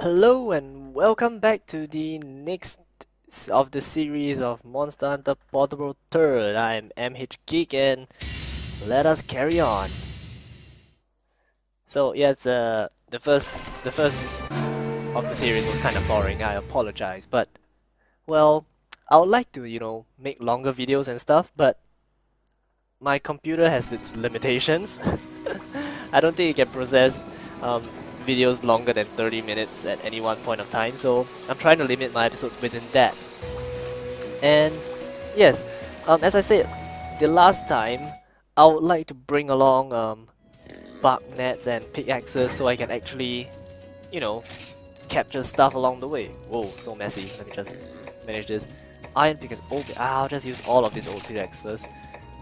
Hello and welcome back to the next of the series of Monster Hunter Portable Third. I'm MH Geek and let us carry on. So yeah, uh, the first the first of the series was kind of boring. I apologize, but well, I would like to you know make longer videos and stuff, but my computer has its limitations. I don't think it can process um, videos longer than 30 minutes at any one point of time, so I'm trying to limit my episodes within that. And yes, um, as I said, the last time, I would like to bring along um, bark nets and pickaxes so I can actually, you know, capture stuff along the way. Whoa, so messy. Let me just manage this. Iron pickaxe. Oh, I'll just use all of these old pickaxe first,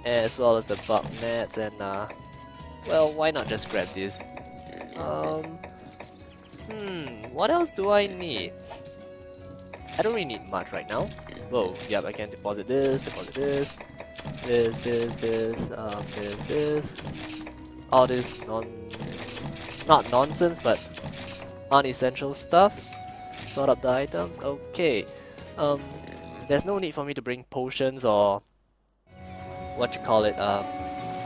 as well as the bark nets and uh, well, why not just grab this? Um, hmm, what else do I need? I don't really need much right now. Whoa, yep, I can deposit this, deposit this, this, this, this, um, this, this. All this non... not nonsense, but unessential stuff. Sort up the items, okay. Um, there's no need for me to bring potions or... what you call it, um,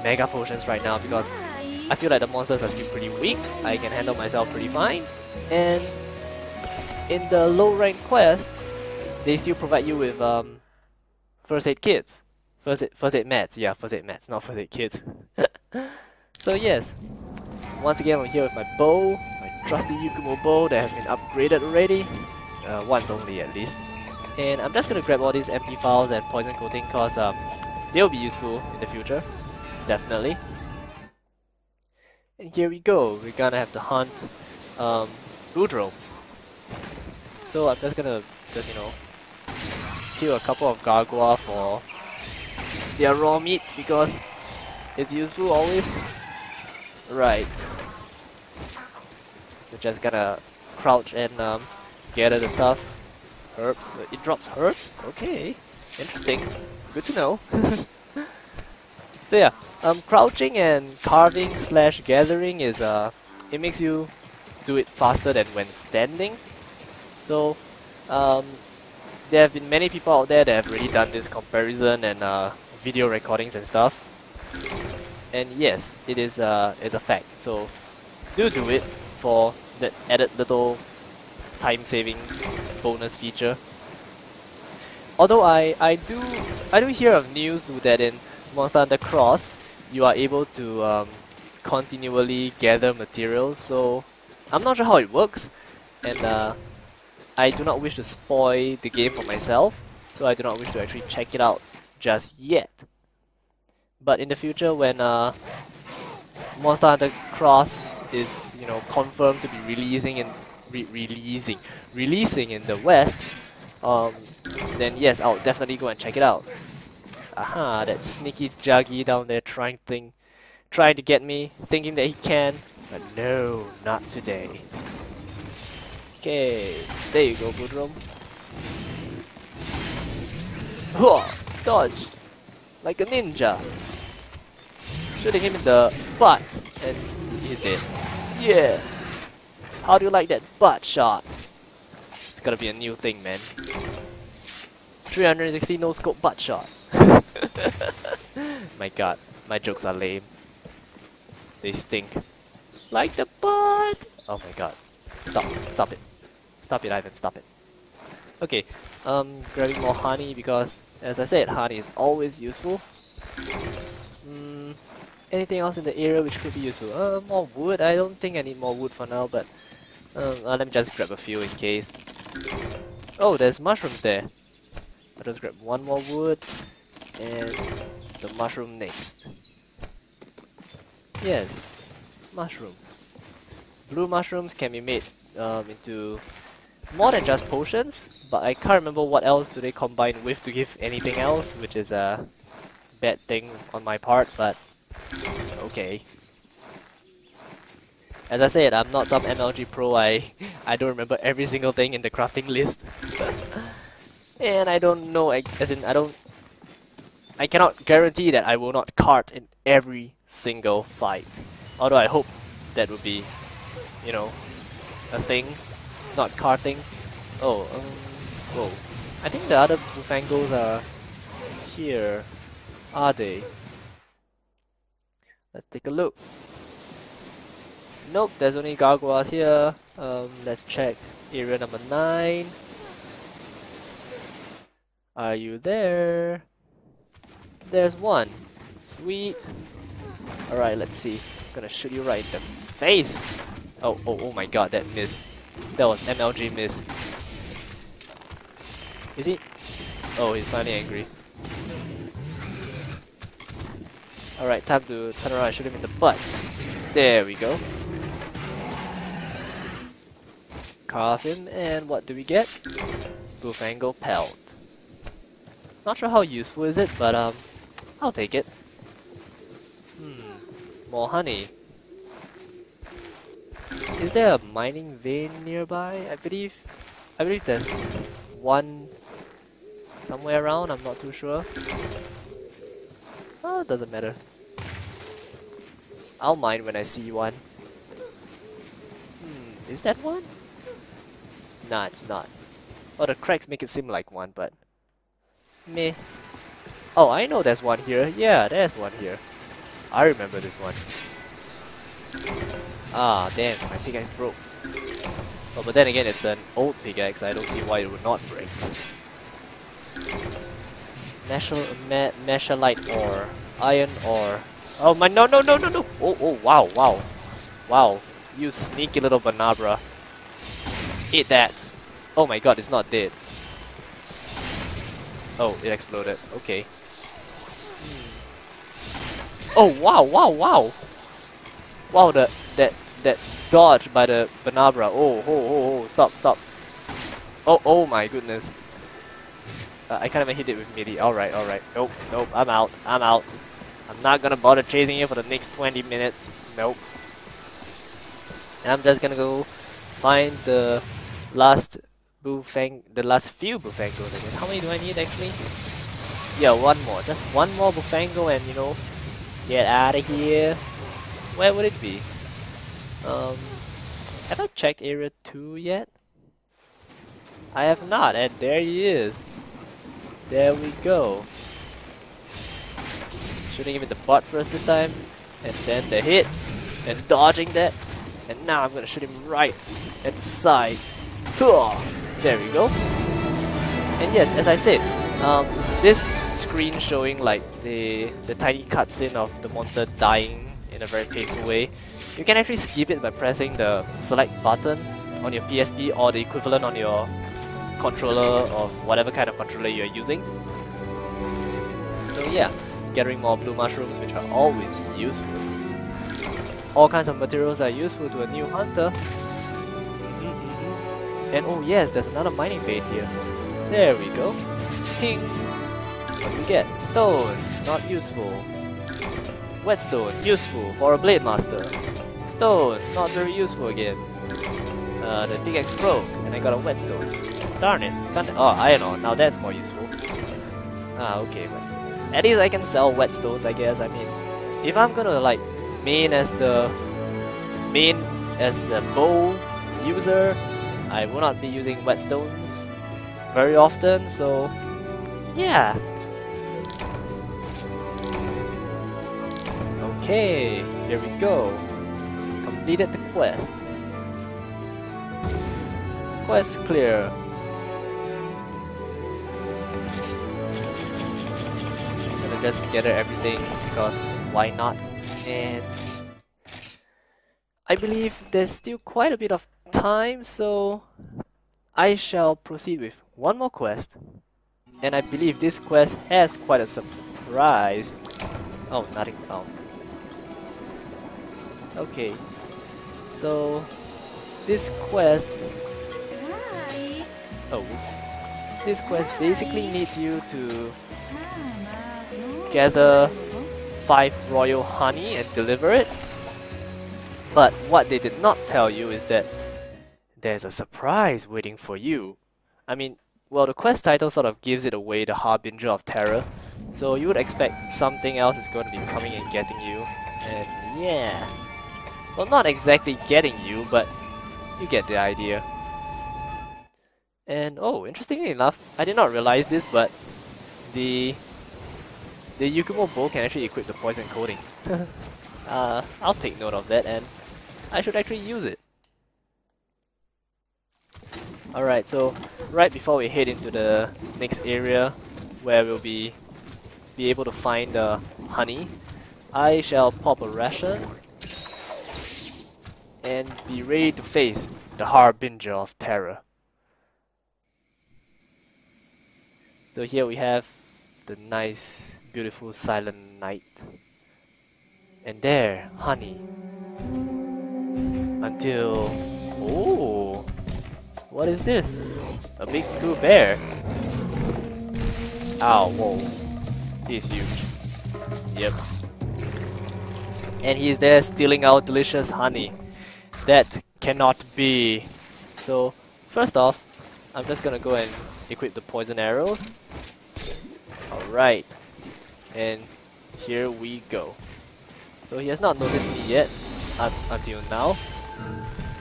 mega potions right now because I feel like the monsters are still pretty weak. I can handle myself pretty fine. And in the low rank quests, they still provide you with um, first aid kits. First aid, first aid mats, yeah, first aid mats, not first aid kits. so yes, once again I'm here with my bow, my trusty Yukumo bow that has been upgraded already. Uh, once only at least. And I'm just gonna grab all these empty phials and poison coating cause um, they'll be useful in the future. Definitely. And here we go, we're gonna have to hunt um, Boudromes. So I'm just gonna, just you know, kill a couple of Gargoyle for their raw meat because it's useful always. Right. We're just gonna crouch and um, gather the stuff. Herbs. It drops herbs? Okay. Interesting. Good to know. so yeah, um, crouching and carving slash gathering is uh, it makes you do it faster than when standing. So, um, there have been many people out there that have already done this comparison and uh, video recordings and stuff. And yes, it is uh, it's a fact. So, do do it for that added little time-saving bonus feature. Although I, I do I do hear of news that in Monster Hunter Cross, you are able to um, continually gather materials. So I'm not sure how it works, and uh, I do not wish to spoil the game for myself. So I do not wish to actually check it out just yet. But in the future, when uh, Monster Hunter Cross is you know confirmed to be releasing in re releasing releasing in the West, um, then yes, I'll definitely go and check it out. Aha, that sneaky Jaggi down there trying thing, trying to get me, thinking that he can, but no, not today. Okay, there you go, Boudrome. Hua, dodge, like a ninja. Shooting him in the butt, and he's dead. Yeah. How do you like that butt shot? It's gonna be a new thing, man. 360 no scope butt shot. my god, my jokes are lame. They stink. Like the butt! Oh my god. Stop, stop it. Stop it, Ivan, stop it. Okay, um, grabbing more honey because, as I said, honey is always useful. Mm, anything else in the area which could be useful? Uh, more wood? I don't think I need more wood for now, but um, uh, let me just grab a few in case. Oh, there's mushrooms there. I'll just grab one more wood and the mushroom next. Yes, mushroom. Blue mushrooms can be made um, into more than just potions, but I can't remember what else do they combine with to give anything else, which is a bad thing on my part, but okay. As I said, I'm not some MLG pro, I, I don't remember every single thing in the crafting list. and I don't know, as in, I don't... I cannot guarantee that I will not cart in every single fight. Although I hope that would be, you know, a thing. not carting. Oh, um, whoa. I think the other Bullfangos are here. Are they? Let's take a look. Nope, there's only Gargoyles here. Um, let's check area number 9. Are you there? There's one. Sweet. Alright, let's see. I'm gonna shoot you right in the face. Oh, oh, oh my god, that miss. That was MLG miss. Is he? Oh, he's finally angry. Alright, time to turn around and shoot him in the butt. There we go. Carve him, and what do we get? Bullfango Pelt. Not sure how useful is it, but um, I'll take it. Hmm, more honey. Is there a mining vein nearby? I believe, I believe there's one somewhere around. I'm not too sure. Oh, it doesn't matter. I'll mine when I see one. Hmm, is that one? Nah, it's not. Oh, the cracks make it seem like one, but meh. Oh, I know there's one here. Yeah, there's one here. I remember this one. Ah, damn, my pickaxe broke. Oh, but then again, it's an old pickaxe, I don't see why it would not break. Metal, light ore, iron ore. Oh my, no, no, no, no, no! Oh, oh, wow, wow. Wow, you sneaky little Bnahabra. Eat that. Oh my god, it's not dead. Oh, it exploded. Okay. Oh, wow, wow, wow! Wow, the, that that dodge by the Bnahabra. Oh, oh, oh, oh, stop, stop. Oh, oh my goodness. Uh, I can't even hit it with melee. Alright, alright. Nope, nope, I'm out, I'm out. I'm not gonna bother chasing you for the next 20 minutes. Nope. And I'm just gonna go find the last Bufang, the last few Bullfangos, I guess. How many do I need actually? Yeah, one more. Just one more Bullfango and, you know, get out of here. Where would it be? Um, have I checked area 2 yet? I have not, and there he is. There we go. Shooting him in the butt first this time, and then the hit, and dodging that, and now I'm gonna shoot him right at the side. There we go. And yes, as I said, um, this screen showing like the the tiny cutscene of the monster dying in a very painful way you can actually skip it by pressing the select button on your PSP or the equivalent on your controller or whatever kind of controller you're using. So yeah, gathering more blue mushrooms which are always useful. All kinds of materials are useful to a new hunter. Mm -hmm, And oh yes, there's another mining vein here. There we go. Ping! What do we get? Stone, not useful. Whetstone, useful for a Blade Master. Stone, not very useful again. Uh, the pickaxe broke, and I got a whetstone. Darn it. Oh, iron ore, now that's more useful. Ah, okay, at least I can sell whetstones, I guess. I mean, if I'm gonna like main as the main as a bow user, I will not be using whetstones very often, so yeah, Okay, here we go. Completed the quest. Quest clear. I'm gonna just gather everything because why not? And I believe there's still quite a bit of time, so I shall proceed with one more quest. And I believe this quest has quite a surprise. Oh, nothing found. Okay. So this quest Hi. Oh whoops. This quest basically needs you to gather five royal honey and deliver it. But what they did not tell you is that there's a surprise waiting for you. I mean, well, the quest title sort of gives it away, the Harbinger of Terror. So you would expect something else is going to be coming and getting you. And yeah. Well, not exactly getting you, but you get the idea. And oh, interestingly enough, I did not realize this, but the the Yukumo bow can actually equip the poison coating. uh, I'll take note of that and I should actually use it. Alright, so right before we head into the next area where we'll be be able to find the honey, I shall pop a ration and be ready to face the Harbinger of Terror. So here we have the nice, beautiful silent night. And there, honey. Until... Oh! What is this? A big blue bear? Ow, whoa. He's huge. Yep. And he's there stealing our delicious honey. That cannot be. So, first off, I'm just gonna go and equip the poison arrows. Alright. And here we go. So he has not noticed me yet, un until now.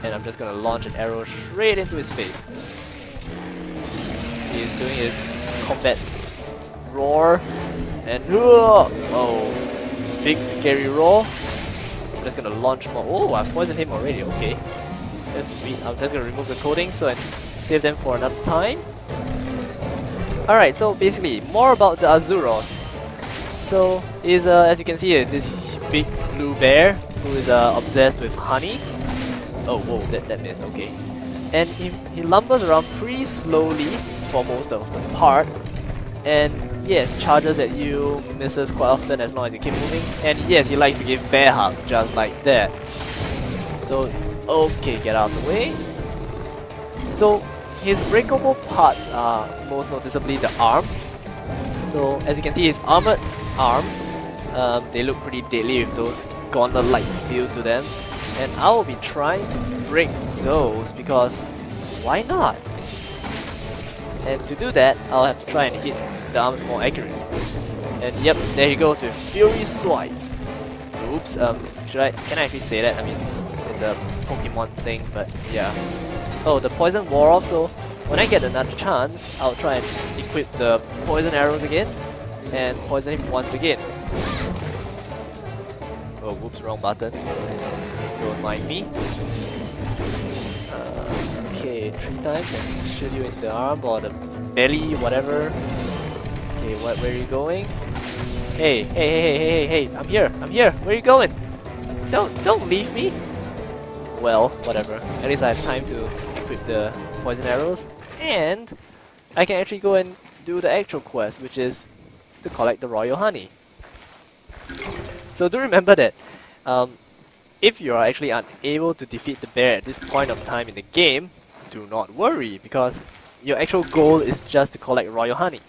And I'm just gonna launch an arrow straight into his face. He's doing his combat roar. And oh, big scary roar. I'm just gonna launch more. Oh, I've poisoned him already. Okay, that's sweet. I'm just gonna remove the coating so and save them for another time. Alright, so basically, more about the Arzuros. So, is uh, as you can see, uh, this big blue bear who is uh, obsessed with honey. Oh, whoa, that, that missed, okay. And he, he lumbers around pretty slowly for most of the part. And yes, charges at you, misses quite often as long as you keep moving. And yes, he likes to give bear hugs just like that. So, okay, get out of the way. So, his breakable parts are most noticeably the arm. So, as you can see, his armored arms, um, they look pretty deadly with those gauntlet-like feel to them. And I will be trying to break those because why not? And to do that, I'll have to try and hit the arms more accurately. And yep, there he goes with Fury Swipes. Oops, um, should I, can I actually say that? I mean, it's a Pokemon thing, but yeah. Oh, the Poison wore off, so when I get another chance, I'll try and equip the Poison arrows again, and poison him once again. Oh, whoops, wrong button. Don't mind me. Uh, okay, three times and shoot you in the arm or the belly, whatever. Okay, what, where are you going? Hey, hey, hey, hey, hey, hey, I'm here, I'm here, where are you going? Don't, don't leave me! Well, whatever. At least I have time to equip the poison arrows, and I can actually go and do the actual quest, which is to collect the royal honey. So do remember that um, if you are actually unable to defeat the bear at this point of time in the game, do not worry, because your actual goal is just to collect royal honey.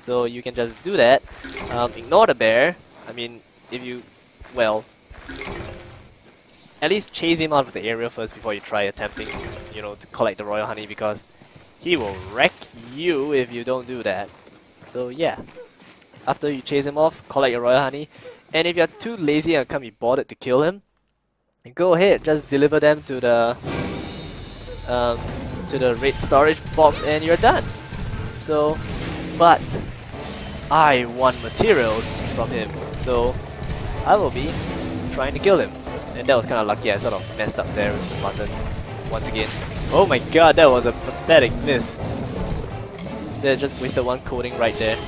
So you can just do that. Um, ignore the bear. I mean, if you, well, at least chase him out of the area first before you try attempting, you know, to collect the royal honey because he will wreck you if you don't do that. So yeah, after you chase him off, collect your royal honey, and if you're too lazy and can't be bothered to kill him, go ahead, just deliver them to the um, to the red storage box and you're done. So, but I want materials from him, so I will be trying to kill him. And that was kind of lucky, I sort of messed up there with the buttons once again. Oh my god, that was a pathetic miss. That just wasted one coating right there.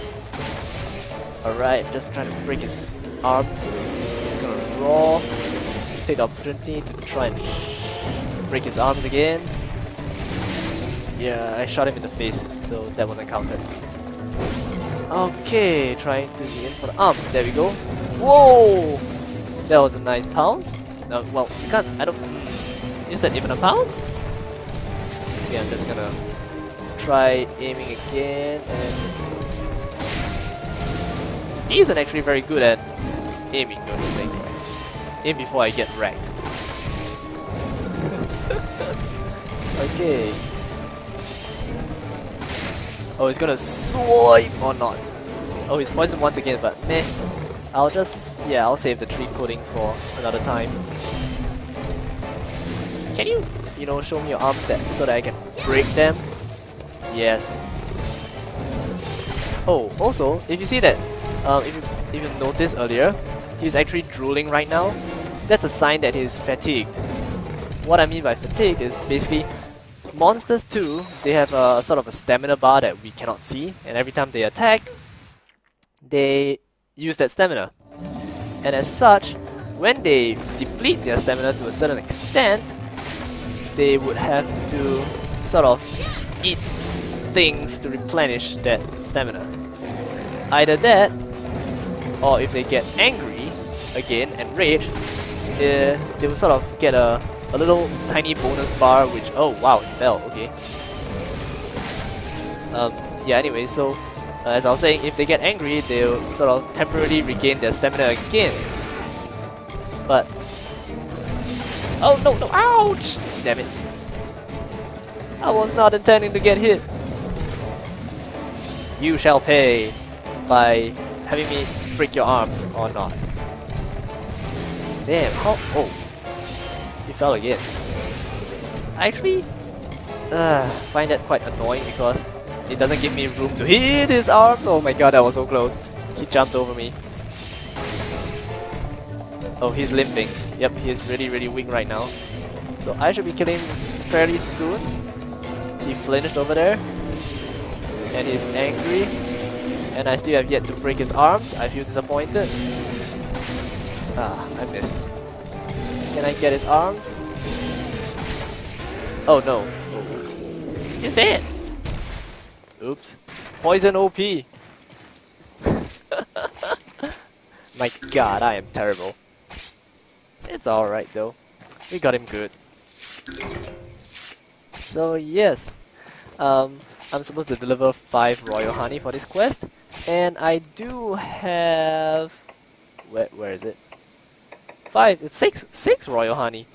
Alright, just trying to break his arms. He's gonna roar. Take the opportunity to try and break his arms again. Yeah, I shot him in the face, so that wasn't counted. Okay, trying to aim for the arms. There we go. Whoa! That was a nice pounce. Uh, well, can't. I don't. Is that even a pounce? Okay, I'm just gonna try aiming again. And he isn't actually very good at aiming, don't you think? Aim before I get wrecked. okay. Oh, he's gonna swipe or not. Oh, he's poisoned once again, but meh. I'll just, yeah, I'll save the three coatings for another time. Can you, you know, show me your arms that so that I can break them? Yes. Oh, also, if you see that, um, if you if you noticed earlier, he's actually drooling right now. That's a sign that he's fatigued. What I mean by fatigued is basically monsters too. They have a sort of a stamina bar that we cannot see, and every time they attack, they use that stamina. And as such, when they deplete their stamina to a certain extent, they would have to sort of eat things to replenish that stamina. Either that, or if they get angry again and rage, uh, they will sort of get a, a little tiny bonus bar which, oh wow, it fell, okay. Um, yeah, anyway, so uh, as I was saying, if they get angry, they'll sort of temporarily regain their stamina again. But... Oh no, no, ouch! Damn it. I was not intending to get hit. You shall pay by having me break your arms or not. Damn, how- oh. He fell again. I actually uh, find that quite annoying because it doesn't give me room to hit his arms. Oh my god, that was so close. He jumped over me. Oh, he's limping. Yep, he's really, really weak right now. So I should be killing him fairly soon. He flinched over there. And he's angry. And I still have yet to break his arms. I feel disappointed. Ah, I missed. Can I get his arms? Oh no. Oh, oops. He's dead! Oops. Poison OP! My god, I am terrible. It's alright though. We got him good. So yes, um, I'm supposed to deliver 5 royal honey for this quest. And I do have... Where, where is it? 5, it's 6, 6 royal honey.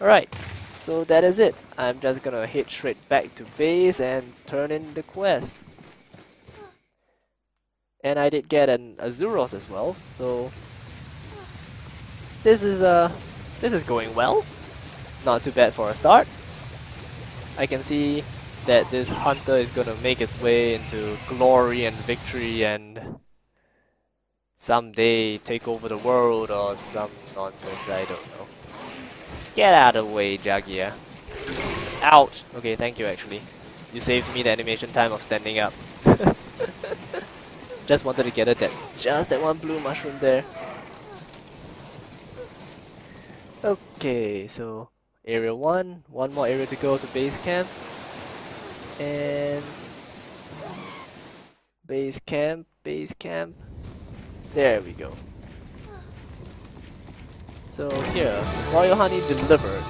Alright, so that is it. I'm just gonna head straight back to base and turn in the quest. And I did get an Arzuros as well, so this is uh this is going well. Not too bad for a start. I can see that this hunter is gonna make its way into glory and victory and someday take over the world or some nonsense, I don't know. Get out of the way, Jaggia. Out! Okay, thank you actually. You saved me the animation time of standing up. just wanted to get that just that one blue mushroom there. Okay, so area 1, one more area to go to base camp. And base camp, base camp. There we go. So here, royal honey delivered.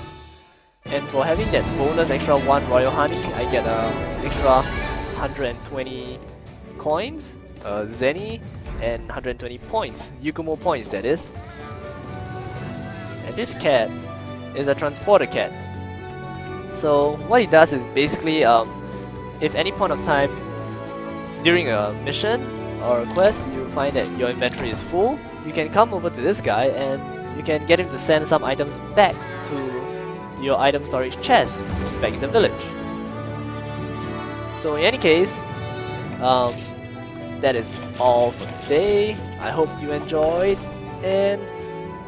And for having that bonus extra 1 royal honey, I get a extra 120 coins, uh, Zenny, and 120 points, Yukumo points that is. And this cat is a transporter cat. So what he does is basically, um, if any point of time during a mission or a quest you find that your inventory is full, you can come over to this guy and you can get him to send some items back to your item storage chest, which is back in the village. So in any case, um, that is all for today. I hope you enjoyed and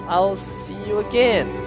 I'll see you again.